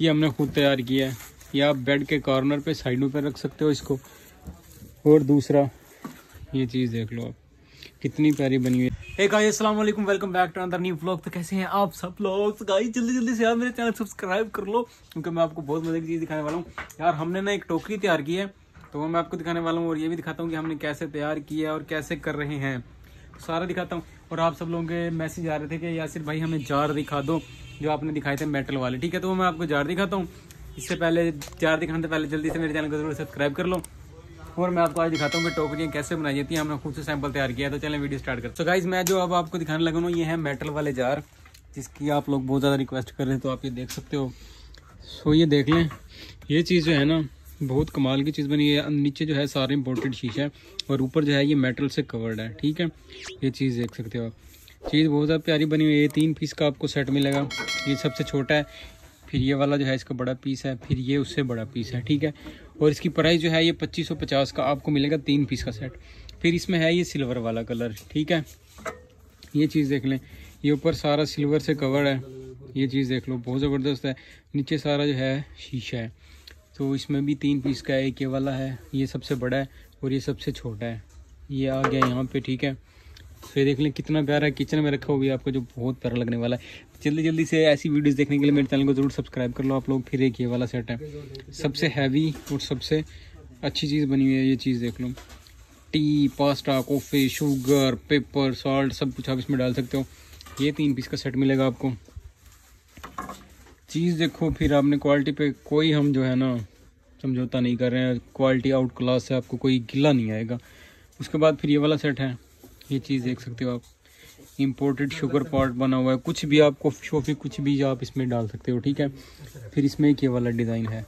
ये हमने खुद तैयार किया है। ये आप बेड के कॉर्नर पे साइडों पे रख सकते हो इसको। और दूसरा ये चीज़ देख लो आप। कितनी प्यारी बनी हुई है। Hey guys, अस्सलाम वालेकुम back to another new vlog तो कैसे हैं आप सब लोग? गाइस जल्दी जल्दी से यार मेरे चैनल सब्सक्राइब कर लो क्योंकि मैं आपको बहुत मज़े की चीज़ दिखाने वाला हूँ। यार हमने ना एक टोकरी तैयार की है तो वो मैं आपको दिखाने वाला हूँ और ये भी दिखाता हूँ कि हमने कैसे तैयार किया है और कैसे कर रहे हैं। सारा दिखाता हूँ। और आप सब लोगों के मैसेज आ रहे थे कि यासिर भाई हमें जार दिखा दो, जो आपने दिखाए थे मेटल वाले। ठीक है तो मैं आपको जार दिखाता हूँ। इससे पहले, जार दिखाने से पहले जल्दी से मेरे चैनल को ज़रूर सब्सक्राइब कर लो। और मैं आपको आज दिखाता हूँ कि टोकरियाँ कैसे बनाई जाती हैं हमने खुद से सैंपल तैयार किया तो चलें वीडियो स्टार्ट कर तो गाइज़ मैं जो अब आपको दिखाने लगा हूँ ये है मेटल वाले जार, जिसकी आप लोग बहुत ज़्यादा रिक्वेस्ट कर रहे हैं तो आप ये देख सकते हो। सो ये देख लें, ये चीज़ जो है ना बहुत कमाल की चीज़ बनी है। नीचे जो है सारे इंपोर्टेड शीशा है और ऊपर जो है ये मेटल से कवर्ड है, ठीक है? ये चीज़ देख सकते हो आप। चीज़ बहुत ज़्यादा प्यारी बनी हुई है। ये तीन पीस का आपको सेट मिलेगा। ये सबसे छोटा है। फिर ये वाला जो है इसका बड़ा पीस है। फिर ये उससे बड़ा पीस है, ठीक है? और इसकी प्राइस जो है ये पच्चीस सौ पचास का आपको मिलेगा तीन पीस का सेट फिर इसमें है ये सिल्वर वाला कलर ठीक है? ये चीज़ देख लें। ये ऊपर सारा सिल्वर से कवर है। ये चीज़ देख लो, बहुत ज़बरदस्त है। नीचे सारा जो है शीशा है। तो इसमें भी तीन पीस का एक ये वाला है, ये सबसे बड़ा है और ये सबसे छोटा है। ये आ गया यहाँ पे, ठीक है? फिर देख लें कितना प्यारा किचन में रखा हुआ है आपको जो बहुत प्यारा लगने वाला है। जल्दी जल्दी से ऐसी वीडियोस देखने के लिए मेरे चैनल को ज़रूर सब्सक्राइब कर लो आप लोग। फिर एक ये वाला सेट है। सबसे हैवी और सबसे अच्छी चीज़ बनी हुई है, ये चीज़ देख लो। Tea pasta coffee sugar pepper salt सब कुछ आप इसमें डाल सकते हो। ये तीन पीस का सेट मिलेगा आपको। चीज़ देखो, फिर आपने क्वालिटी पे कोई हम जो है ना समझौता नहीं कर रहे हैं। क्वालिटी आउट क्लास से आपको कोई गिला नहीं आएगा। उसके बाद फिर ये वाला सेट है। ये चीज़ देख सकते हो आप। इम्पोर्टेड शुगर पॉट बना हुआ है। कुछ भी आपको शोफी कुछ भी आप इसमें डाल सकते हो, ठीक है? फिर इसमें एक ये वाला डिज़ाइन है।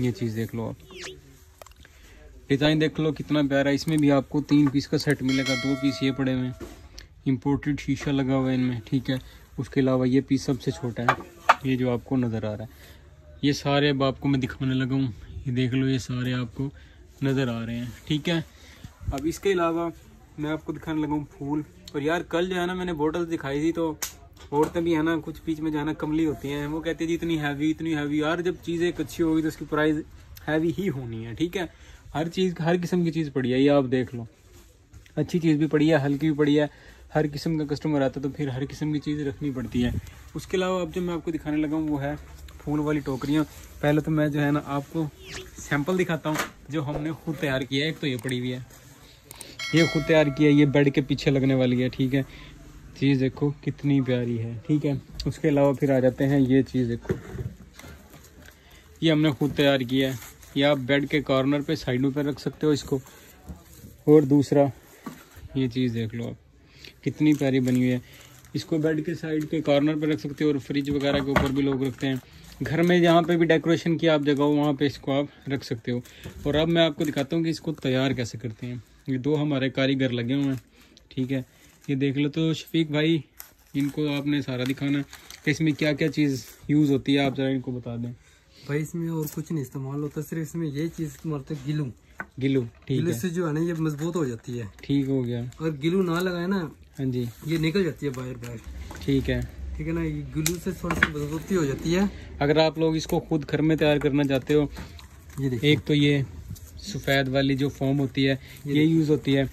ये चीज़ देख लो आप। डिज़ाइन देख लो, कितना प्यारा। है इसमें भी आपको तीन पीस का सेट मिलेगा। दो पीस ये पड़े हुए हैं। इम्पोर्टेड शीशा लगा हुआ है इनमें, ठीक है? उसके अलावा ये पीस सबसे छोटा है। ये जो आपको नज़र आ रहा है। ये सारे अब आपको मैं दिखाने लगा हूँ। ये देख लो, ये सारे आपको नज़र आ रहे हैं। ठीक है? अब इसके अलावा मैं आपको दिखाने लगा हूँ फूल। और यार, कल जो है ना मैंने बोटल दिखाई थी तो औरतें भी है ना, कुछ बीच में जाना कमली होती हैं। वो कहती है, जी, इतनी हैवी इतनी हैवी यार, जब चीज़ एक अच्छी होगी तो उसकी प्राइस हैवी ही होनी है। ठीक है? हर चीज़, हर किस्म की चीज़ पड़ी है। ये आप देख लो। अच्छी चीज़ भी पड़ी है, हल्की भी पड़ी है, हर किस्म का कस्टमर आता है तो फिर हर किस्म की चीज़ रखनी पड़ती है। उसके अलावा अब जो मैं आपको दिखाने लगा हूँ, वो है फूल वाली टोकरियाँ। पहले तो मैं जो है ना आपको सैंपल दिखाता हूँ, जो हमने खुद तैयार किया है। एक तो ये पड़ी हुई है। ये खुद तैयार किया है, ये बेड के पीछे लगने वाली है, ठीक है? चीज़ देखो, कितनी प्यारी है, ठीक है? उसके अलावा फिर आ जाते हैं ये चीज़ देखो। ये हमने खुद तैयार किया है। ये आप बेड के कॉर्नर पे, साइडों पे रख सकते हो इसको। और दूसरा ये चीज़ देख लो आप। कितनी प्यारी बनी हुई है। इसको बेड के साइड के कॉर्नर पर रख सकते हो और फ्रिज वगैरह के ऊपर भी लोग रखते हैं। घर में जहाँ पे भी डेकोरेशन की आप जगह हो, वहाँ पे इसको आप रख सकते हो। और अब मैं आपको दिखाता हूँ कि इसको तैयार कैसे करते हैं। ये दो हमारे कारीगर लगे हुए हैं, ठीक है। ये देख लो तो शफीक भाई, इनको आपने सारा दिखाना। कि इसमें क्या क्या चीज़ यूज़ होती है, आप ज़रा इनको बता दें। भाई, इसमें और कुछ नहीं इस्तेमाल होता, सिर्फ़ इसमें ये चीज़ इस्तेमाल होता है, गिलू। गिलू ठीक गिलू है। से जो है ना ये मज़बूत हो जाती है। ठीक हो गया। और गिलू ना लगाए ना हाँ जी। ये निकल जाती है बाहर बाहर। ठीक है। ठीक है ना ये गिलू से थोड़ी सी मजबूती हो जाती है। अगर आप लोग इसको खुद घर में तैयार करना चाहते हो ये एक तो ये सफ़ेद वाली जो फॉर्म होती है ये यूज़ होती है।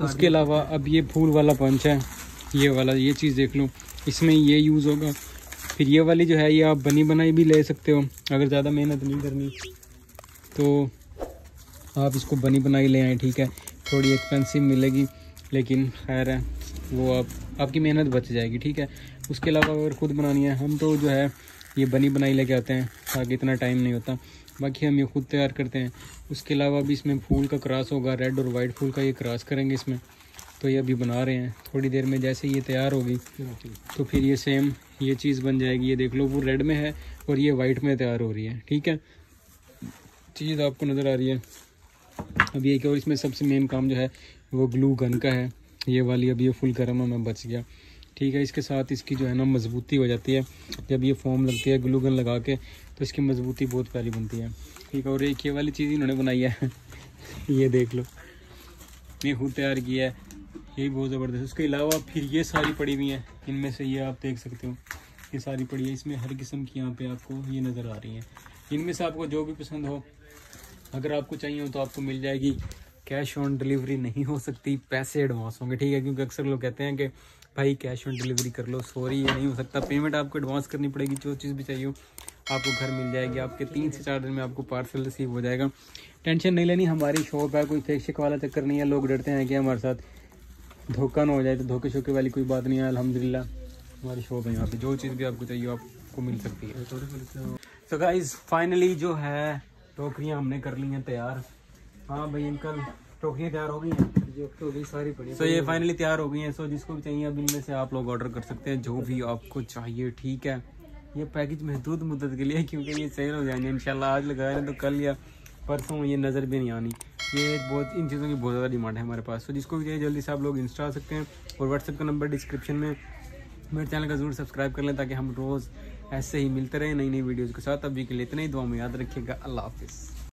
उसके अलावा अब ये फूल वाला पंच है ये वाला ये चीज़ देख लो। इसमें ये यूज़ होगा। फिर ये वाली जो है ये आप बनी बनाई भी ले सकते हो अगर ज़्यादा मेहनत नहीं करनी तो आप इसको बनी बनाई ले आए, ठीक है? थोड़ी एक्सपेंसिव मिलेगी, लेकिन खैर है, वो आप, आपकी मेहनत बच जाएगी, ठीक है? उसके अलावा अगर खुद बनानी है। हम तो जो है, ये बनी बनाई लेके आते हैं, ताकि इतना टाइम नहीं होता। बाकी हम ये खुद तैयार करते हैं। उसके अलावा भी इसमें फूल का क्रॉस होगा रेड और वाइट फूल का ये क्रॉस करेंगे इसमें। तो ये अभी बना रहे हैं। थोड़ी देर में जैसे ये तैयार होगी तो फिर ये सेम ये चीज़ बन जाएगी। ये देख लो, वो रेड में है और ये वाइट में तैयार हो रही है, ठीक है? चीज़ आपको नज़र आ रही है। अभी एक और इसमें सबसे मेन काम जो है, वो ग्लू गन का है। ये वाली अभी ये फुल गर्म है, मैं बच गया। ठीक है, इसके साथ इसकी जो है ना मजबूती हो जाती है। जब ये फॉर्म लगती है ग्लू गन लगा के तो इसकी मजबूती बहुत प्यारी बनती है। ठीक है, और एक ये वाली चीज़ इन्होंने बनाई है। ये देख लो। ये खुद तैयार किया है। ये बहुत ज़बरदस्त उसके अलावा फिर ये सारी पड़ी हुई हैं। इनमें से ये आप देख सकते हो। ये सारी पड़ी है। इसमें हर किस्म की यहाँ पे आपको ये नज़र आ रही हैं। इनमें से आपको जो भी पसंद हो अगर आपको चाहिए हो तो आपको मिल जाएगी। कैश ऑन डिलीवरी नहीं हो सकती पैसे एडवांस होंगे ठीक है? क्योंकि अक्सर लोग कहते हैं कि भाई कैश ऑन डिलीवरी कर लो सॉरी ये नहीं हो सकता। पेमेंट आपको एडवांस करनी पड़ेगी जो चीज़ भी चाहिए हो आपको घर मिल जाएगी। आपके तीन से चार दिन में आपको पार्सल रिसीव हो जाएगा। टेंशन नहीं लेनी हमारी शॉप है कोई फेक शेक वाला चक्कर नहीं है। लोग डरते हैं कि हमारे साथ धोखा ना हो जाए तो धोखे शोके वाली कोई बात नहीं है अलहमदिल्ला हमारी शॉप है यहाँ पे जो चीज़ भी आपको चाहिए आपको मिल सकती है। तो गाइज़ फाइनली जो है टोकरियाँ हमने कर ली हैं तैयार। हाँ भाई अंकल टोकरियाँ तैयार हो गई हैं। जो तो भी सारी पड़ी सो ये फाइनली तैयार हो गई हैं। सो जिसको भी चाहिए अब इनमें से आप लोग ऑर्डर कर सकते हैं जो भी आपको चाहिए ठीक है? ये पैकेज महदूद मुद्दत के लिए क्योंकि ये सेल हो जाएँगे इंशाल्लाह। आज लगाए तो कल या परसों ये नज़र भी नहीं आनी। ये बहुत इन चीज़ों की बहुत ज़्यादा डिमांड है हमारे पास। तो जिसको भी चाहिए जल्दी से आप लोग इंस्टा आ सकते हैं और व्हाट्सएप का नंबर डिस्क्रिप्शन में मेरे चैनल का ज़रूर सब्सक्राइब कर लें ताकि हम रोज़ ऐसे ही मिलते रहे नई नई वीडियोज़ के साथ। अभी के लिए इतना ही दुआ में याद रखिएगा। अल्लाह हाफिज़।